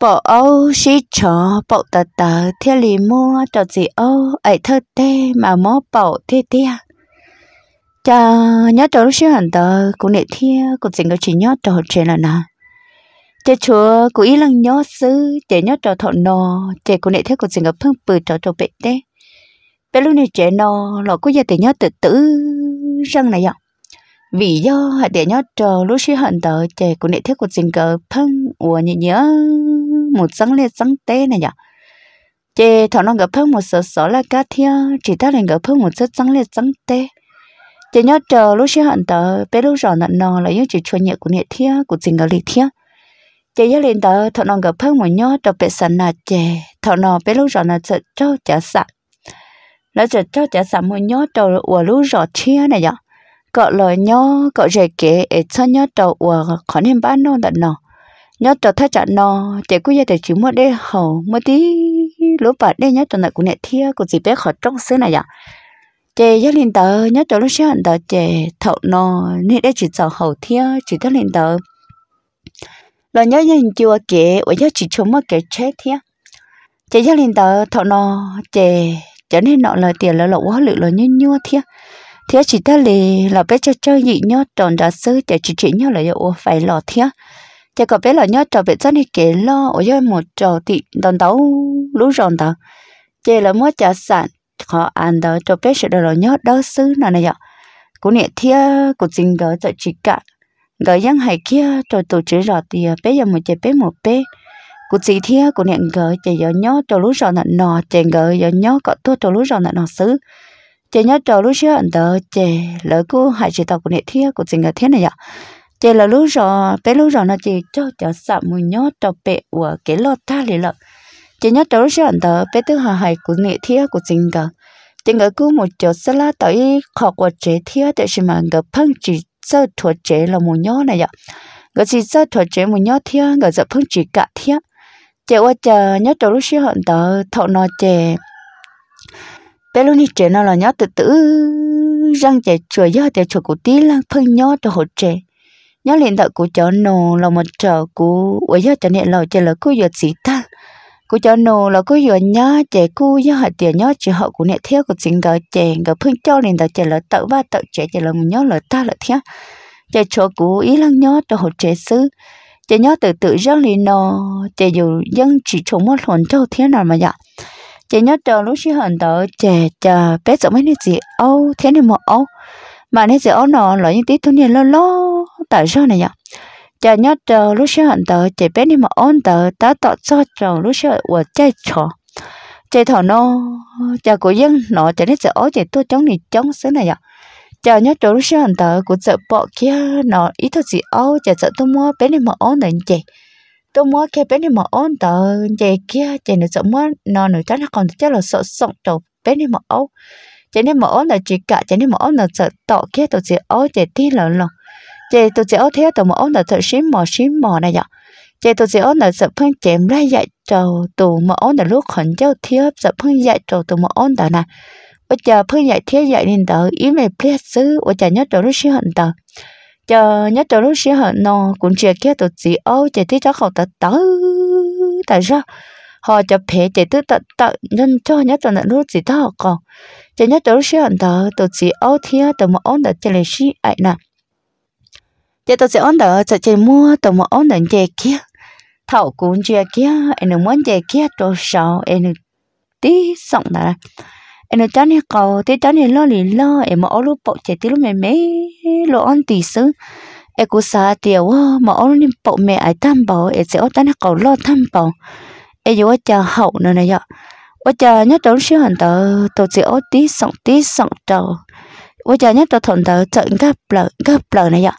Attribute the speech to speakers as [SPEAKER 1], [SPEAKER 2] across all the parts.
[SPEAKER 1] bỏ âu xí chó bỏ tờ tờ thiên lì mua cho gì âu, ấy thơ tê, mà mó bỏ tê tê cha nhớ cho lúc xíu hẳn tờ cũng nệ thia cũng chỉ có chỉ nhớ cho chuyện là nà. Chế chúa cũng ý lăng nhớ sư chế nhớ cho thọ nò chế cũng nệ thia cũng chỉ có phương bự cho cho bệ tê. Bé lúc này chế nò, lọ cũng giờ để nhớ tự tử, răng này ạ. Vì do hạt để nhớ trò lúc xí hận tờ chè cũng nệ thiết của tình cờ thân của nhớ nhớ một sáng lên sáng tê này nhở? Chị thằng nó gặp phong một sợ sợ là cá thia chỉ ta lên gặp phong một sợ sáng lên sáng tê. Chị nhớ chờ lúc xưa hận tờ, bé lúc rõ nặng nò là những chị chua nhẹ của nhẹ thia, của tình cờ lì thia. Chị nhớ lên tờ thằng nó gặp phong một nhớ đọc bé sẵn là chè thằng nó bé lúc rõ là sợ cho chả sẵn. Nó sợ cho chả sẵn một nhớ trò của lúc rõ thia này nhở? Cọ lời nhớ, cọ rể kể ở cho nhớ trâu và khó nên bán nó tận nó nhớ cho thay chặt nó chỉ cứ giờ để chỉ mua đây hầu mua tí lúa bạc đây nhớ cho này cũng nhẹ thia cũng chỉ bé khó trong xứ này vậy chè gia đình tớ nhớ cho lúc sáng tớ chè thọ nó nên đây chỉ sợ hầu thia chỉ gia đình tớ là nhớ nhìn chưa kể và nhớ chỉ chúng mà kể chết thia chè gia đình tớ thọ nó chè cho nên nọ là tiền là lỗ quá lự là như nhua thia thia chỉ ta lì, là bé cho chơi gì nhớ tròn đã xứ để chỉ chỉ nhớ là ô phải lọ thế chỉ có bé là nhớ trò bé rất là kể lo ở dưới một trò thì đòn đấu lú ròn đó. Chỉ là mua trả sản họ ăn đó cho bé sẽ là nhớ đó xứ nào này ạ cũng nhẹ thia, cũng chính gỡ tại chỉ cả. Gỡ dân hay kia rồi tổ chức rồi thì bé giờ một chế bé một bé. Cũng chỉ thia, cũng nhẹ gỡ chỉ giờ nhớ cho lú ròn nọ chỉ gỡ giờ nhớ có tua cho lú ròn nọ xứ. Chị nhớ trò lú chưa ăn đó chị lỡ cô hải chị tao của nệ thiết của tình thế này ạ chỉ là lúc rồi bé lúc rồi nó chỉ cho cho sợ mùi nhớ cho bé của cái lo ta lì lợ chỉ nhớ trâu lúc xưa anh bé thứ hai hay của nghệ thiết của chính gờ, chính gờ cứ một chỗ xa là tới khó của chế thiết để xem mà ngờ phân chỉ sơ thuộc chế là mùi nhớ này ạ. Ngờ chỉ sơ thuộc chế mùi nhớ thiết ngờ giờ phân chỉ cả thiết chỉ qua chờ nhớ trâu lúc xưa anh tớ thọ nó chị bé lúc này trẻ nó là nhớ tự tử. Răng trẻ chùa nhớ trẻ chùa của tí là phân nhớ cho hỗ trợ nhớ liền đạo của cháu nô là một trò của với nhớ cho nên là chỉ là cô giật gì ta. Của cháu nô là cô giật nhớ trẻ cô nhớ hạt tiền nhớ chỉ họ của nè theo của chính cái trẻ gặp phương cho liền đạo trẻ là tự ba tự trẻ trẻ là một nhớ là ta là theo trẻ chùa của ý lăng nhớ cho họ trẻ xứ. Trẻ nhớ tự tự răng liền nó trẻ dù dân chỉ chống một hồn cho thế nào mà dạ. Trẻ nhớ chờ lúc xí hận tờ trẻ chờ bé giống mấy gì âu thế này mà âu mà nên gì âu nó là những tí thôi nhìn lo lo tại sao này nhở? Chờ nhớ chờ lúc xưa hận tớ chỉ biết đi mà ôn tớ ta tọt cho chờ lúc xưa của chơi trò chơi thọ nó chờ của dân nó chờ nên sợ ố chè tôi chống này chống xứ này nhở? Chờ nhớ chờ lúc xưa hận tớ của sợ bỏ kia nó ít thôi gì ố chờ sợ tôi mua bé đi mà ôn này chị, tôi mua kia bé đi mà ôn tớ vậy kia chị nữa sợ mua nó nữa chắc là còn chắc là sợ sống chờ bé đi mà ố chị nên mà ôn là chỉ cả chị nên mà ôn là sợ tọ kia tôi chỉ ố chị tin là lòng chị tôi chỉ ở thế tôi mà ôn là thật xí mò xí mò này nhở. Chị tôi chỉ ở nơi sợ phân chém ra dạy trầu tù mà ôn là lúc khẩn châu thiếu sợ phân dạy trầu tù mà ôn tờ này bây giờ phân dạy thiếu dạy nên tờ ý mày plea xứ. Bây giờ nhớ trầu lúc xí hận tờ chờ nhớ từ lúc xí hận nó cũng chưa kia tôi chỉ ô chị thấy cho không tớ tớ. Tại sao họ cho phê chỉ tự tự tự nhân cho nhớ từ lúc gì đó còn. Chỉ nhớ từ lúc xưa hận tớ, tôi chỉ ô thì tôi mà ôn tớ chỉ là xí ấy nè giờ tôi sẽ ổn đỡ, sẽ chỉ mua từ một ổn định chơi kia. Thầu cũng chơi kia anh muốn chơi kia, tôi sợ anh tí sống đó em cho nên cầu, thế nên lo lì lo, em mà lúc bộ chơi tí lúc mẹ mẹ, lo ổn tí xứ. Em cũng xa tiêu mà ổn lúc bộ mẹ ai tham bảo em sẽ ổn chán cầu lo tham bảo em vừa chờ hậu nữa này vậy ở chờ nhất đâu xíu hẳn tờ, tôi sẽ ổn tí sống tí sống trầu. Vừa chờ nhất tờ thuận tờ chợ gấp lợ gấp lợ này ạ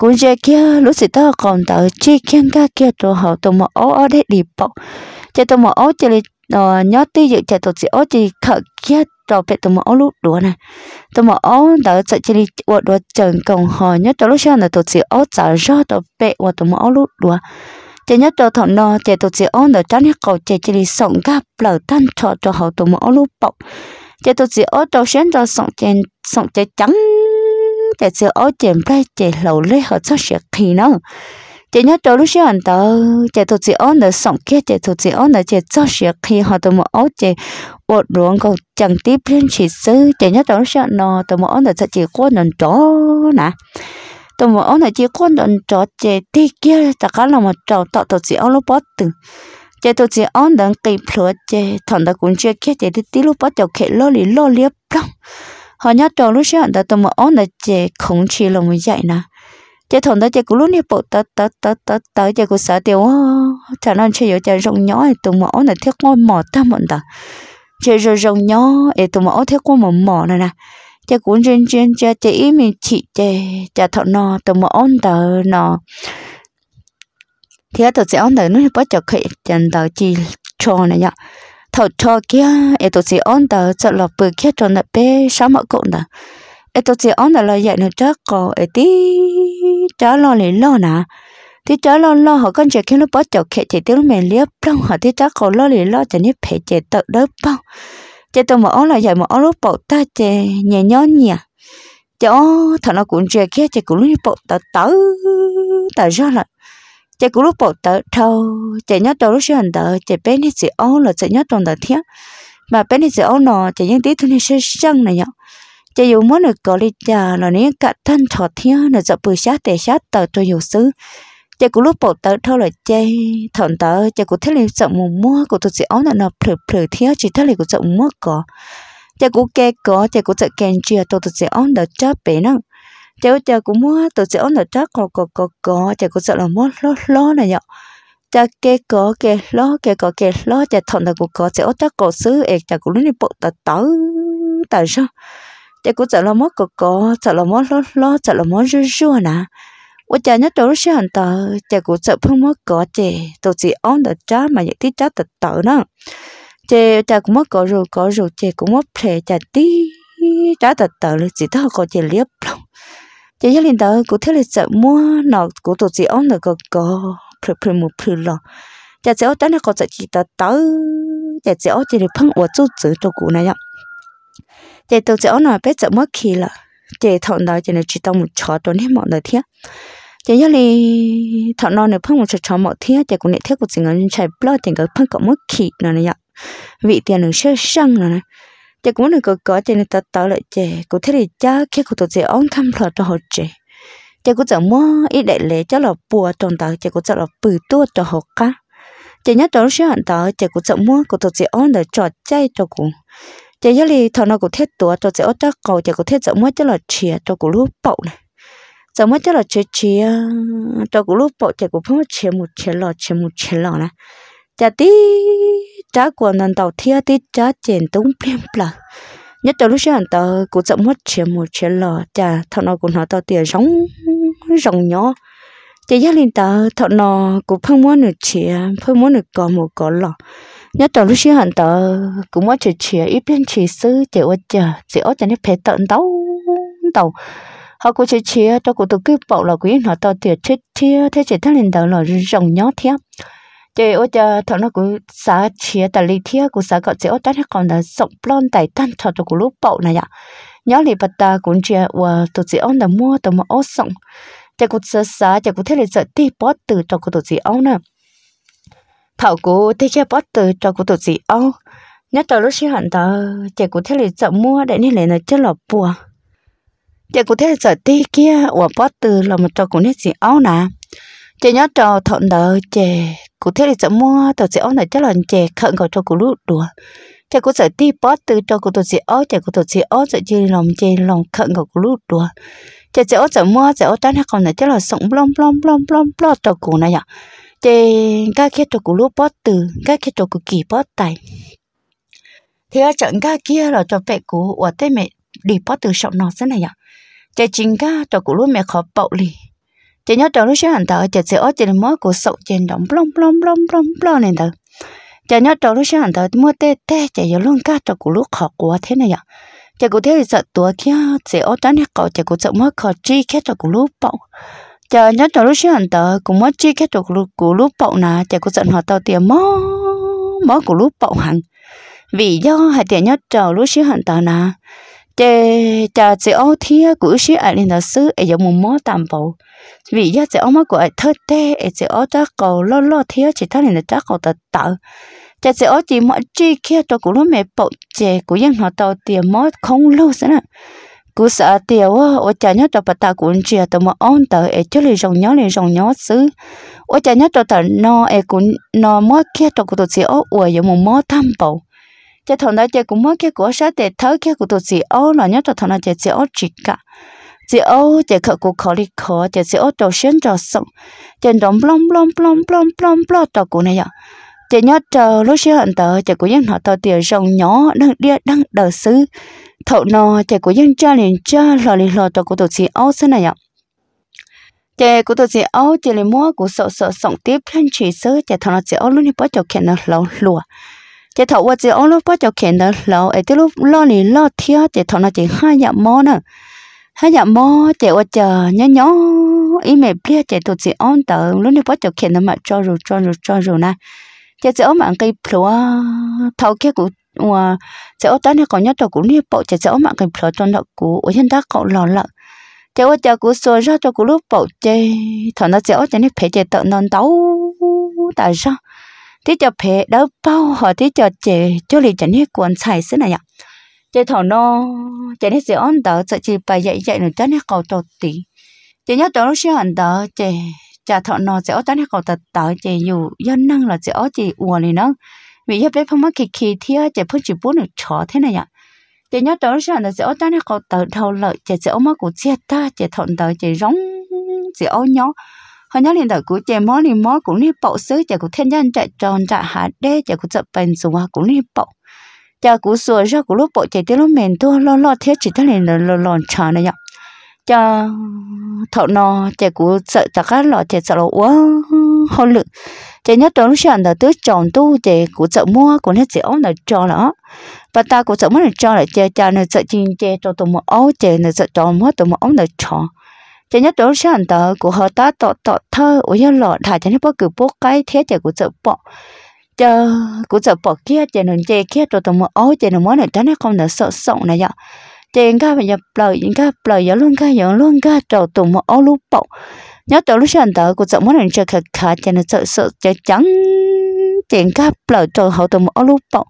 [SPEAKER 1] cũng giờ kia, lúc gì tao còn tờ chi kiên ca kia tờ họ tờ mà ó ó đây đi bộ chạy tờ mà ó chỉ ờ nhớ tí dự chạy tổ chức ó chỉ khởi kia trò bé tụi ó lúc đùa này tụi ó đỡ chạy chỉ đi qua đùa chừng còn họ nhớ tụi lúc sau là tổ chức ó trả ra tụi bé qua tụi ó lúc đùa. Chạy nhớ tụi thằng nó chạy tổ chức ó đỡ tránh hết cầu chạy chỉ đi sống gấp lờ tan trò cho họ tụi ó lúc bọc. Chạy tổ chức ô đầu 先 cho sống chạy sống chạy trắng chạy chỉ ô chèm play chạy lầu lấy họ cho sẽ khi nó chị nhớ trâu lúc xưa anh tớ chị thuộc chị ôn nở sống kia chị thuộc chị ôn nở chị cho sự khi họ tụi một ấu chị ột ruộng cầu chẳng tiếp lên chỉ sư chị nhớ trâu lúc xưa nó tụi một nở được chỉ qua nền chó nè tụi một ôn nở chỉ qua nền chó chị đi kia tất cả là một trâu tạo thuộc chị ôn lúc bớt từ. Chị thuộc chị ôn nở kịp lúa chị thằng ta cũng chưa kia chị đi tí lúc bớt đầu khẽ lo lì lo liếp lắm họ nhớ trò lúc xưa anh tớ tụi một ôn được chị không chỉ là một dạy nè. Chế thằng đó chế cũng lúc này bộ tớ tớ tớ tớ tớ chế cũng sợ tiêu chả nên chị ở rong nhỏ thì tụi mỏ là thiết ngôi mỏ ta mận ta chơi rồi rong nhỏ thì tụi mỏ thiết ngôi mỏ mỏ này nè. Chế cũng trên trên chế chị ý mình chị chế chế thằng nó tụi mỏ tớ nó thì tớ sẽ ông tớ nó bắt chọc khệ chân tớ chỉ cho này nhá thầu cho kia em tôi chỉ ông tờ, sợ lọp bự kia cho nó bé sáu mỡ cộn đó em tôi chỉ ông là dạy nó chắc có em tí trả lo liền lo nè. Thì trả lo lo họ con trẻ khi nó bắt chọc khe chỉ tiếng mẹ liếp trong họ thì chắc có lo liền lo cho nên phải trẻ tự đỡ bao. Trẻ tôi mà ông là dạy mà ông lúc bột ta trẻ nhẹ nhõm nhẹ cho thằng nó cũng trẻ kia trẻ cũng lúc bột ta tớ ta ra lại chị cũng lúc bỏ ta thâu chị nhớ tôi lúc xưa hành tớ chị bé đi chị ông là chị nhớ toàn tờ thiết. Mà bé đi chị ông nó chị những tí thôi nên sẽ răng này nhở. Chị dùng muốn được có đi trả là nếu cả thân thọ thiên là dập bự sát để sát tờ cho nhiều sư chị cũng lúc bỏ tờ thâu là chơi thằng tờ chị cũng thấy là sợ mù mua của tôi chị áo là nó phở phở thiên chỉ thấy là của sợ mua có. Chị cũng kê có chị cũng sợ kèn chia tôi tôi chỉ áo là bé bể cháu cháu cũng mua tổ chức nó chắc có có có có cháu cũng sợ là mua lo lo này nhở. Cha kê có kê lo kê có kê lo cha thằng nào cũng có sẽ cháu chắc có xứ ẹt cháu cũng nên bộ tờ tớ tại sao cháu cũng sợ là mua có có, sợ là mua lo lo sợ là mua rư rư nè ủa cha nhất đâu sẽ hành tờ cha cũng sợ không mua có chè tổ sẽ ông đã trả mà những tí trả tờ tớ nữa chè cha cũng mất có rồi có rồi chè cũng mất thề chà tí trả tờ tờ luôn chỉ thao có chè liếp lắm chế gia đình tờ cũng thế là sợ mua nó cũng tổ chức ông là có có phơi phơi một phơi lo chả chế ở nó có sợ chỉ tờ tờ chả chế chỉ để phân ở chỗ chữ cho cụ này ạ chế tổ chức ông là biết sợ mất khi là chế thằng đó chế là chỉ tao một chó tuần hết mọi người thiết chỉ nhớ li thọ nó là phong một chó chó mọi thiết chỉ cũng nệ thiết của chính ngân chạy blog tiền cái phong có mất khí nữa này ạ vị tiền được sơ sang nữa này chỉ cũng được có có cho nên ta tạo lại chè. Cụ thế thì cha khi cụ tổ chức ông thăm lo cho họ chè. Chỉ cũng chẳng mua ít đại lệ cho là bùa trong tao chỉ cũng chẳng là bự tua cho họ cả chỉ nhớ đó sẽ hạn tao chỉ cũng chẳng mua cụ tổ chức ông để trò chơi cho cụ. Chỉ nhớ thì thằng nào cụ thiết tua cho chỉ ông chắc cầu chỉ cụ thiết chẳng mua cho là chè cho cụ lúa bậu này. Chẳng muốn cho là chè chè cho cụ lúa bộ chạy cụ phong chè một chè lọ chè một chè lọ này chả tí chả của nàng tàu thia tí chả chèn tung plem là nhất là lúc sáng tờ cũng chậm mất chuyện một chuyện lọ chả thằng nó cũng nói tàu tiền sống rồng nhỏ chỉ gia đình tờ thằng nó cũng phong muốn được chuyện phong muốn được có một có lọ nhất là lúc sáng tờ cũng muốn chuyện chuyện ít bên chia sư chỉ ở chờ chỉ ở cho nên phải tận tàu tàu. Họ cũng chỉ chia cho cụ tôi cứ bảo là quý nó tàu tiền chết chia thế chỉ thằng lên đầu là rồng nhỏ thiếp chị ô chờ thọ nó cũng xả chia tại lý thiết cũng xả gọi chị ô tát, còn là sống lon tại tan thọ cho cụ lúc bảo này ạ. Nhớ lý bật ta cũng chia và tụi chị ông là mua tụi mà ô sống chị cũng xả xả chị cũng thế là sợ ti bớt từ cho cụ tụi chị ông nè. Thảo cụ thế kia bớt từ cho cụ tụi chị ông nhớ tới lúc xí hẳn ta chị cũng thế là sợ mua, để nên là chất lọc bùa. Chơi cũng thế là sợ ti kia và bắt từ là một cho cũng hết gì ông nè chị nhớ trò thọn đỡ chè. Cụ thể giờ mua tờ sẽ ôn này chắc là chè khẩn gọi cho cụ lút đùa. Chè cụ giờ ti bó từ cho cụ tờ sẽ áo chè cụ tờ sẽ áo giờ chơi lòng chè lòng khẩn gọi cụ lút đùa. Chè sẽ áo giờ mua, sẽ áo tán hay còn này chắc là sống blom blom blom blom blom cho cụ này ạ. Chè các kia cho cụ lút bó từ các kia cho cụ kỳ bó tay. Thì ở trận các kia là cho mẹ cụ ở thế mẹ đi bó từ sọng nó thế này ạ. Chị chính các cho cụ luôn mẹ khó bậu li chị nhớ trong lúc xưa hành tờ chỉ sẽ ở chị mới của sậu trên đồng plong plong plong plong plong này tờ chị nhớ trong lúc xưa hành tờ mua tê tê chị nhớ luôn ca cho của lúc khó quá thế này ạ. Chị cụ thế sợ tuổi kia sẽ ở tán hết cậu chị cụ sợ mới khó chi khác cho của lúc bậu. Chị nhớ trong lúc xưa hành tờ cũng mới chi khác cho của lúc bậu nà, chị cụ sợ họ tàu tiền mó mó của lúc bậu hẳn. Vì do hai tiền nhớ trong lúc xưa hành tờ nà chế cha chế ô thia của sĩ ai lên đó sư ai giống một món tạm bộ vì giá chế ô mà của ai thơ tê ai chế ô ta cầu lo lo thia chỉ thằng này ta cầu tật tật cha chế ô chỉ mọi chi kia tôi cũng lúc mẹ bộ chế của dân họ tàu tiền mót không lâu nữa cú sợ tiền quá ô cha nhớ cho bà ta cũng chia từ mà ôn tờ ai cho liền rồng nhớ liền rồng nhớ xứ. Ô cha nhớ cho tờ no ai cũng no mót kia tôi cũng tôi chế ô ở giống một món tạm bầu chế thằng đó chế cũng mất cái của sát để thở cái của tôi chỉ ô là nhớ cho thằng đó chế chỉ ô chỉ cả chỉ ô chế khóc của khó đi khó chế chỉ ô đầu 先 cho sống chế đóng plom plom plom plom plom plom đầu của này ạ chế nhớ chờ lúc xưa hận tớ chế của dân họ tao tiền rồng nhỏ đang đi đang đờ xứ thậu nò chế của dân cha liền cha lò liền lò tờ của tôi chỉ ô thế này ạ chế của tôi chỉ ô chế liền mua của sợ sợ sống tiếp lên chỉ sớ chế thằng nó chỉ ô luôn đi bắt cho kẹn nó lâu lùa chỉ thầu qua chỉ ông lúc bắt cho khen đó lâu ấy tới lúc lo này lo thiếu chỉ thầu nó chỉ hai nhà mò nữa hai nhà mò chỉ qua chờ, nhớ nhớ. Ý mẹ biết chỉ tụi chỉ ông tờ, lúc này bắt cho khen nó mà cho rồi cho rồi cho rồi nè. Chỉ chỉ ông mạng cây plua thầu kia của và ờ, chỉ ông ta này còn nhớ tao cũng đi bộ chỉ chỉ ông mạng cây plua cho nó của ở trên đó cậu lò lợ. Chỉ qua chờ của xua ra, cho của lúc bộ chỉ thầu nó chỉ ông chỉ này phải chỉ tự non tấu tại sao thế cho phê đâu bao họ thế cho chế cho lì chẳng hết quần xài xứ này ạ? Chế thọ nó chế hết gì ổn đỡ sợ chỉ bà dạy dạy nữa chẳng hết cầu tổ tí. Chế nhớ tổ lúc sẽ anh đỡ chế chả thọ nó sẽ ở chẳng hết cầu tổ đỡ chế dù dân năng là sẽ ở chỉ uổng này nó. Vì hiệp đấy không mất kỳ kỳ thì chế phun chỉ bốn được chó thế này ạ. Chế nhớ tổ lúc xưa anh sẽ ở chẳng hết cầu tổ thầu lợi chế sẽ ở mất của chị ta chế thọ đỡ chế giống sẽ ở nhỏ họ nhớ liền đời của chè mó liền mó cũng đi bộ xứ chè của thiên nhân chạy tròn chạy hạ đê chè của chợ bền dùng cũng đi bộ. Chè của sùa ra của lúc bộ chè tiếng lúc mềm thua lo lo thiết chỉ thấy liền lo lo chờ này nhở. Chè thọ nò chè của sợ, chả cá lọ chè sợ lo quá hôn lực chè nhất đó lúc sáng đó tứ tròn tu chè của chợ mua của hết trẻ ống là cho đó và ta của chợ mua là cho là chè chè nó sợ chinh chè cho tụi mua ống chè nó sợ cho mua tụi mua ống là cho chỉ nhất đó sáng tờ của họ ta tọt tọt thơ ở nhà lọ thả cho nhất bất cứ bố cái thế chỉ của chợ bỏ. Chờ của chợ bỏ kia chỉ nên chè kia, rồi tụi mà ôi chỉ nên món này cho nên không được sợ sọng này vậy chỉ cao bây giờ lời những cao lời, giờ luôn cao giờ luôn cao trầu tụi mà ôi lúc bỏ. Nhớ tụi lúc sáng tờ của chợ muốn này chơi khờ khờ chỉ nên sợ sợ chỉ trắng. Chỉ cao lời trầu hậu tụi mà ôi lúc bỏ.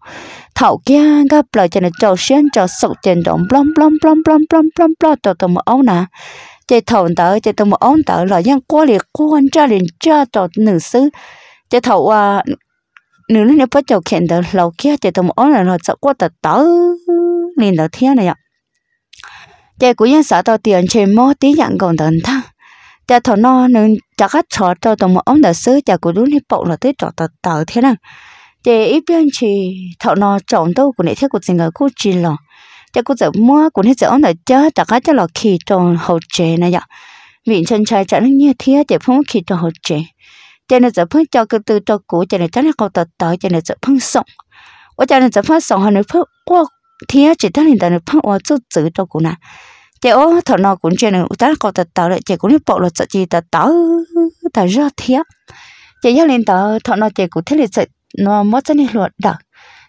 [SPEAKER 1] Thảo kia cái lời chỉ nên trâu xuyên trâu sợ chỉ động blom blom blom blom blom blom blom tụi tụi mà ôi nà chế thầu tớ chế tụi một ống tớ là dân qua liệt quan cho liền cho tờ nữ sư chế thầu à nữ lúc này bắt đầu khen tớ, lâu kia chế tụi một ống là nó sợ qua tớ tớ, liền tớ thiên này ạ. Chế cũng nhân xã tờ tiền trên mò tí dạng còn tớ thang chế thầu nó nên chắc hết trò cho tụi một ống tớ sư chế cũng lúc này bộ là tới cho tớ tớ thế nào. Chế ít biên chỉ thầu nó chọn đâu của nãy thế của tình người cô chỉ là cho cô giờ mua cũng hết giờ là chơi ta cả cho lọ khí tròn hậu chế này vậy vì chân trai chẳng như thế để phong khí tròn hậu chế cho nên giờ phong cho cái từ cho cũ, cho nên chắc là câu tật tới cho nên giờ phong sống. Ở cho nên giờ phong sống hơn nữa phong qua thế, chỉ ta nên ta nên phong qua chút chữ cho cũ nè chị ô thọ nó cũng chơi nữa ta câu tật tờ lại, chị cũng biết bộ là sợ gì tật tờ tờ rất thế. Chị nhớ lên tờ thọ nó chị cũng thế là sợ nó mất chân đi luật đợt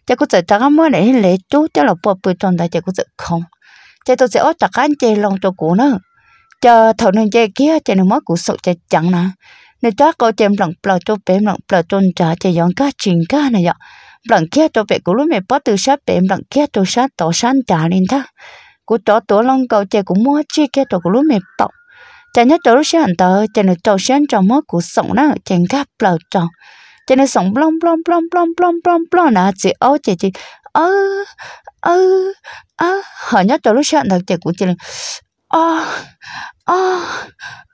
[SPEAKER 1] chỉ có giờ chắc mới này lệ chú cho là bộ bự trong đại chỉ có giờ không. Chỉ tôi sẽ ở chắc anh chơi lòng cho cụ nữa chờ thầu nên chơi kia chơi nó mới cụ sợ chơi chẳng nè nên chắc có chơi lòng bờ cho bé lòng bờ tôn trả chơi dọn cá chuyện cá này vậy lòng kia cho bé cụ lúc mẹ bắt từ sát bé lòng kia cho sát tổ sát trả lên ta cụ cho tổ lòng cầu chơi cũng mua chi kia cho cụ lúc mẹ bọc chả nhớ chỗ lúc sáng tờ chơi nó trâu sáng cho mới cụ sống đó chơi cá bờ tròn cho nên sống plom plom plom plom plom plom plom nè chị ô chị chị ơ ơ ơ. Họ nhớ cho lúc sáng thật chị của chị là ơ ơ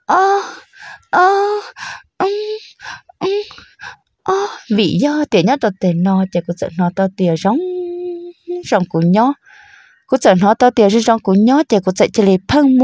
[SPEAKER 1] ơ ơ ơ vì do tiền nhớ tao tiền nó chị của sợ nó tao tiền giống giống của nhó của sợ nó tao tiền giống của nhó chị của sợ chị là phăng